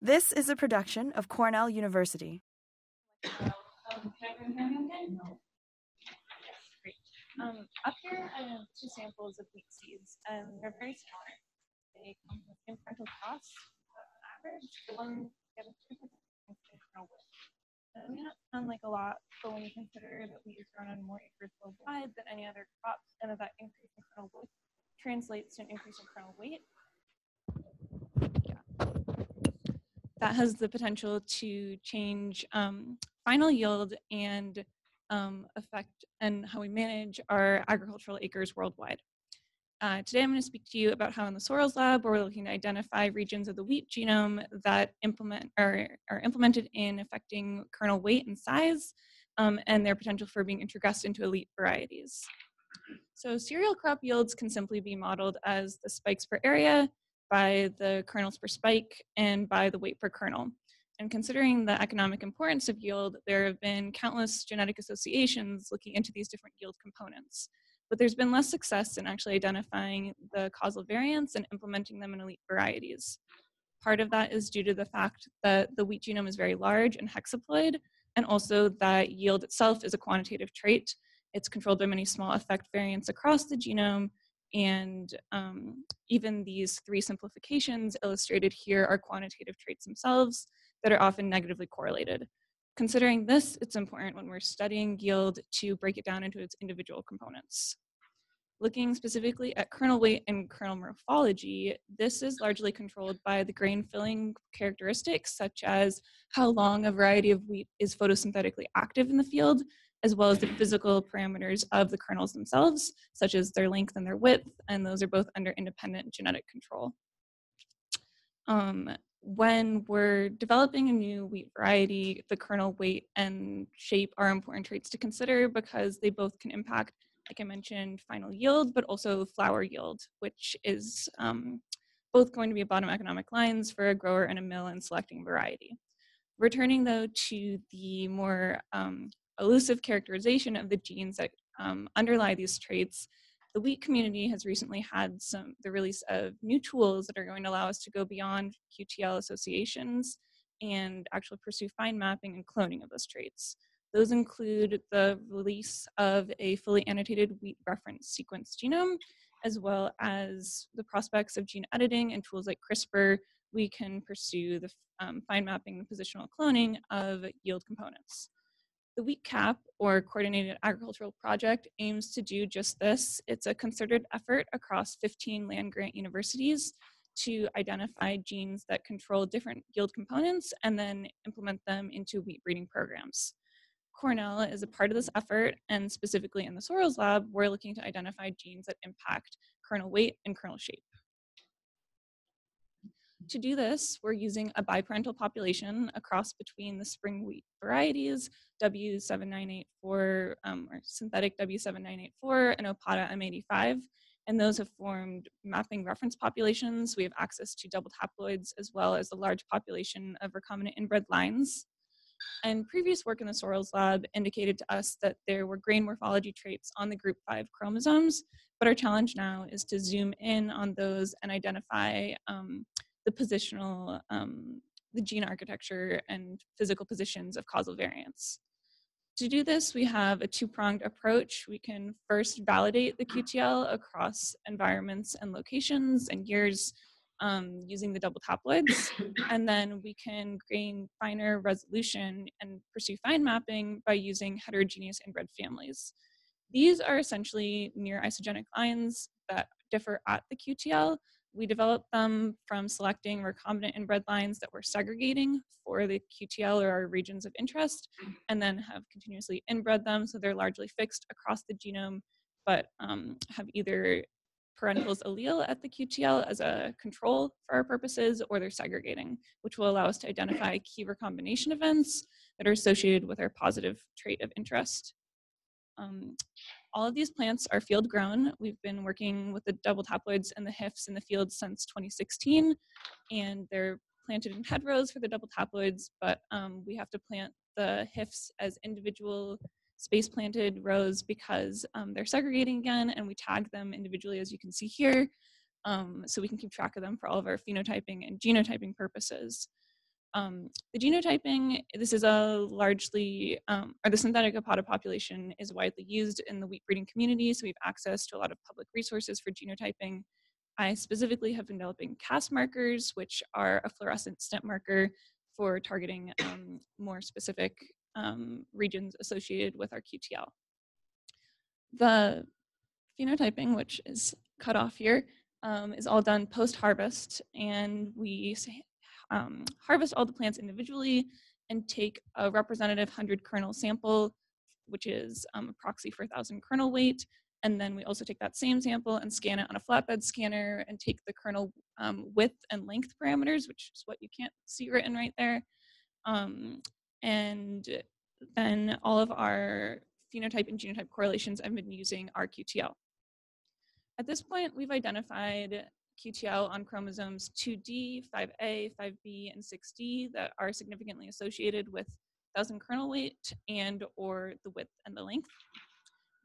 This is a production of Cornell University. Um, up here, I have two samples of wheat seeds, and they're very similar. They come with imprintable costs, average, one, the other two width. It may not sound like a lot, but when you consider that wheat is grown on more acres worldwide than any other crop, and that that increase in kernel width translates to an increase in kernel weight, that has the potential to change um, final yield and um, affect and how we manage our agricultural acres worldwide. Uh, today I'm going to speak to you about how in the Sorrells Lab we're looking to identify regions of the wheat genome that implement or are implemented in affecting kernel weight and size um, and their potential for being introgressed into elite varieties. So cereal crop yields can simply be modeled as the spikes per area by the kernels per spike and by the weight per kernel. And considering the economic importance of yield, there have been countless genetic associations looking into these different yield components. But there's been less success in actually identifying the causal variants and implementing them in elite varieties. Part of that is due to the fact that the wheat genome is very large and hexaploid, and also that yield itself is a quantitative trait. It's controlled by many small effect variants across the genome, and um, even these three simplifications illustrated here are quantitative traits themselves that are often negatively correlated. Considering this, it's important when we're studying yield to break it down into its individual components. Looking specifically at kernel weight and kernel morphology, this is largely controlled by the grain filling characteristics, such as how long a variety of wheat is photosynthetically active in the field, as well as the physical parameters of the kernels themselves, such as their length and their width, and those are both under independent genetic control. Um, when we're developing a new wheat variety, the kernel weight and shape are important traits to consider because they both can impact, like I mentioned, final yield, but also flour yield, which is um, both going to be bottom economic lines for a grower and a mill in selecting variety. Returning though to the more um, elusive characterization of the genes that um, underlie these traits, the wheat community has recently had some the release of new tools that are going to allow us to go beyond QTL associations and actually pursue fine mapping and cloning of those traits. Those include the release of a fully annotated wheat reference sequence genome, as well as the prospects of gene editing and tools like CRISPR. We can pursue the um, fine mapping and positional cloning of yield components. The wheat CAP, or Coordinated Agricultural Project, aims to do just this. It's a concerted effort across 15 land grant universities to identify genes that control different yield components and then implement them into wheat breeding programs. Cornell is a part of this effort, and specifically in the Sorrells Lab, we're looking to identify genes that impact kernel weight and kernel shape. To do this, we're using a biparental population across between the spring wheat varieties, W7984, um, or synthetic W7984, and Opata M85. And those have formed mapping reference populations. We have access to double haploids as well as a large population of recombinant inbred lines. And previous work in the Sorrells lab indicated to us that there were grain morphology traits on the group 5 chromosomes, but our challenge now is to zoom in on those and identify um, the positional, um, the gene architecture and physical positions of causal variants. To do this, we have a two-pronged approach. We can first validate the QTL across environments and locations and years um, using the double haploids, and then we can gain finer resolution and pursue fine mapping by using heterogeneous inbred families. These are essentially near isogenic lines that differ at the QTL, we developed them from selecting recombinant inbred lines that we're segregating for the QTL or our regions of interest, and then have continuously inbred them so they're largely fixed across the genome, but um, have either parental's allele at the QTL as a control for our purposes, or they're segregating, which will allow us to identify key recombination events that are associated with our positive trait of interest. Um, all of these plants are field grown. We've been working with the double haploids and the HIFs in the field since 2016, and they're planted in headrows for the double haploids, but um, we have to plant the HIFs as individual space planted rows because um, they're segregating again, and we tag them individually as you can see here, um, so we can keep track of them for all of our phenotyping and genotyping purposes. Um, the genotyping, this is a largely, um, or the synthetic Opata population is widely used in the wheat breeding community, so we have access to a lot of public resources for genotyping. I specifically have been developing KASP markers, which are a fluorescent stent marker for targeting um, more specific um, regions associated with our QTL. The phenotyping, which is cut off here, um, is all done post-harvest, and we um, harvest all the plants individually and take a representative 100 kernel sample, which is um, a proxy for 1,000 kernel weight, and then we also take that same sample and scan it on a flatbed scanner and take the kernel um, width and length parameters, which is what you can't see written right there. Um, and then all of our phenotype and genotype correlations I've been using R/qtl. At this point, we've identified QTL on chromosomes 2D, 5A, 5B, and 6D that are significantly associated with 1000 kernel weight and or the width and the length.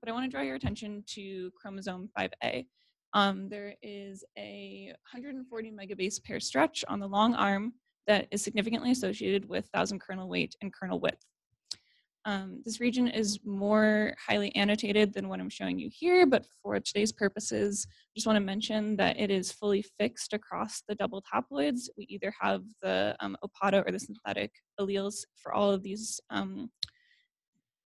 But I want to draw your attention to chromosome 5A. Um, there is a 140 megabase pair stretch on the long arm that is significantly associated with 1000 kernel weight and kernel width. Um, this region is more highly annotated than what I'm showing you here, but for today's purposes, I just want to mention that it is fully fixed across the double haploids. We either have the um, Opata or the synthetic alleles for all of these um,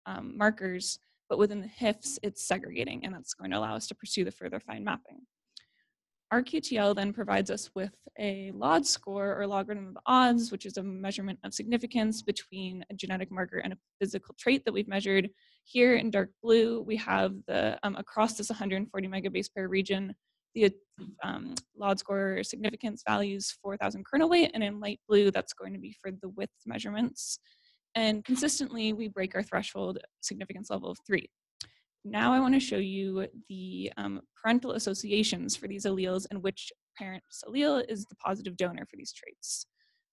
um markers, but within the HIFs, it's segregating, and that's going to allow us to pursue the further fine mapping. R/qtl then provides us with a LOD score or logarithm of odds, which is a measurement of significance between a genetic marker and a physical trait that we've measured. Here in dark blue, we have the um, across this 140 megabase pair region, the um, LOD score significance values 4,000 kernel weight, and in light blue, that's going to be for the width measurements. And consistently, we break our threshold significance level of three. Now I want to show you the um, parental associations for these alleles and which parent's allele is the positive donor for these traits.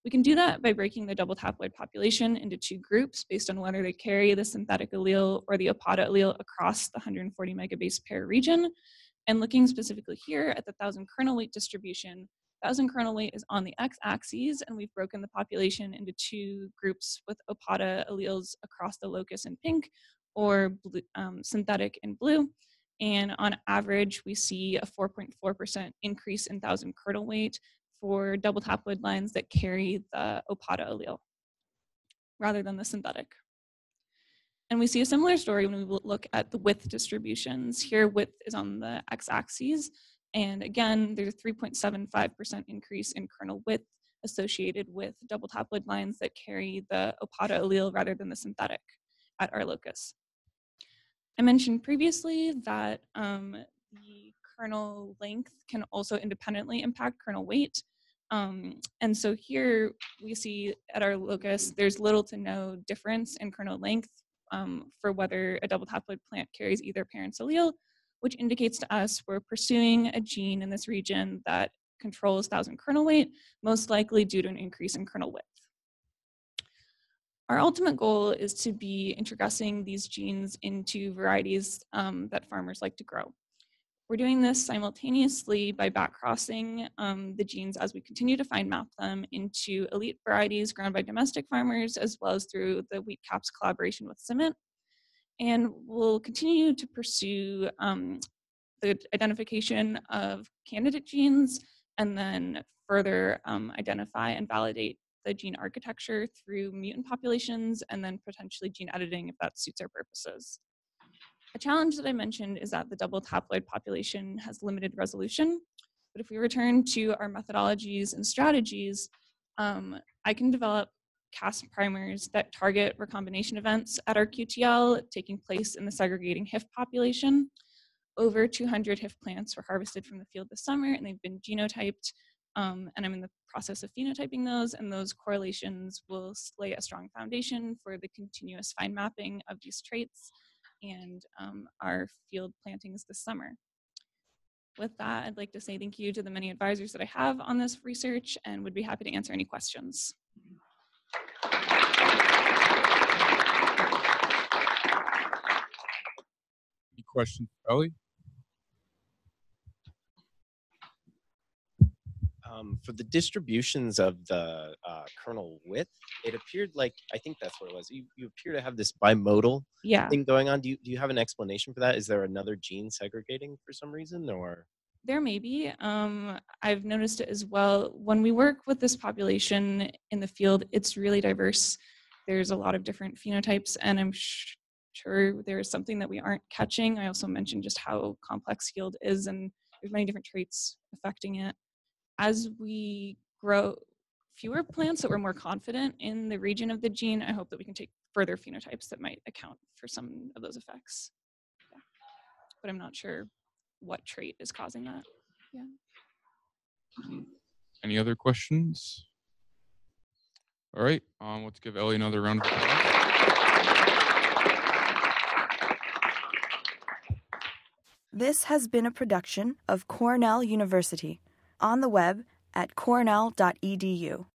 We can do that by breaking the double haploid population into two groups based on whether they carry the synthetic allele or the Opata allele across the 140 megabase pair region. And looking specifically here at the 1,000 kernel weight distribution, 1,000 kernel weight is on the x-axis, and we've broken the population into two groups with Opata alleles across the locus in pink, or blue, um, synthetic in blue. And on average, we see a 4.4% increase in 1,000 kernel weight for double haploid lines that carry the Opata allele rather than the synthetic. And we see a similar story when we look at the width distributions. Here, width is on the x-axis. And again, there's a 3.75% increase in kernel width associated with double haploid lines that carry the Opata allele rather than the synthetic at our locus. I mentioned previously that um, the kernel length can also independently impact kernel weight. Um, and so here we see at our locus, there's little to no difference in kernel length um, for whether a double haploid plant carries either parent's allele, which indicates to us we're pursuing a gene in this region that controls 1000 kernel weight, most likely due to an increase in kernel width. Our ultimate goal is to be introgressing these genes into varieties um, that farmers like to grow. We're doing this simultaneously by backcrossing um, the genes as we continue to find map them into elite varieties grown by domestic farmers, as well as through the Wheat CAP's collaboration with CIMMYT. And we'll continue to pursue um, the identification of candidate genes and then further um, identify and validate the gene architecture through mutant populations and then potentially gene editing if that suits our purposes. A challenge that I mentioned is that the double haploid population has limited resolution, but if we return to our methodologies and strategies, um, I can develop KASP primers that target recombination events at our QTL taking place in the segregating HIF population. Over 200 HIF plants were harvested from the field this summer and they've been genotyped um, and I'm in the process of phenotyping those, and those correlations will lay a strong foundation for the continuous fine mapping of these traits and um, our field plantings this summer. With that, I'd like to say thank you to the many advisors that I have on this research and would be happy to answer any questions. Any questions, Ellie? Um, for the distributions of the uh, kernel width, it appeared like I think that's what it was. You, you appear to have this bimodal Yeah. thing going on. Do you, do you have an explanation for that? Is there another gene segregating for some reason, or There may be. Um, I've noticed it as well. When we work with this population in the field, it's really diverse. There's a lot of different phenotypes, and I'm sh- sure there is something that we aren't catching. I also mentioned just how complex field is, and there's many different traits affecting it. As we grow fewer plants that we're more confident in the region of the gene, I hope that we can take further phenotypes that might account for some of those effects. Yeah. But I'm not sure what trait is causing that. Yeah. Any other questions? All right, um, let's give Ellie another round of applause. This has been a production of Cornell University. On the web at cornell.edu.